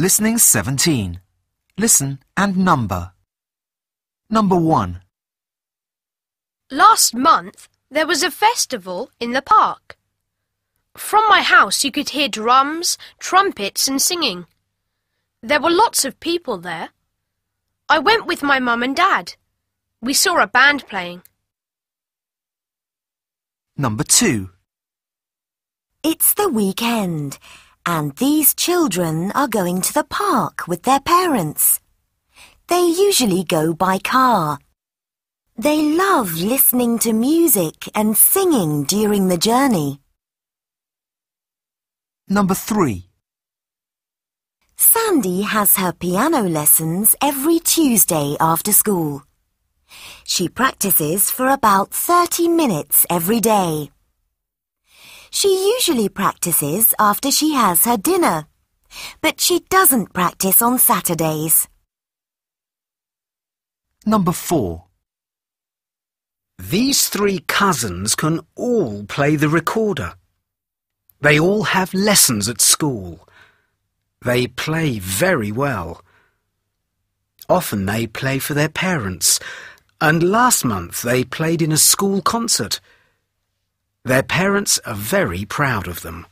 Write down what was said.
Listening 17. Listen and number. Number 1. Last month, there was a festival in the park. From my house, you could hear drums, trumpets, and singing. There were lots of people there. I went with my mum and dad. We saw a band playing. Number 2. It's the weekend, and these children are going to the park with their parents. They usually go by car. They love listening to music and singing during the journey. Number 3. Sandy has her piano lessons every Tuesday after school. She practices for about 30 minutes every day. She usually practices after she has her dinner, but she doesn't practice on Saturdays. Number 4. These three cousins can all play the recorder. They all have lessons at school. They play very well. Often they play for their parents, and last month they played in a school concert. Their parents are very proud of them.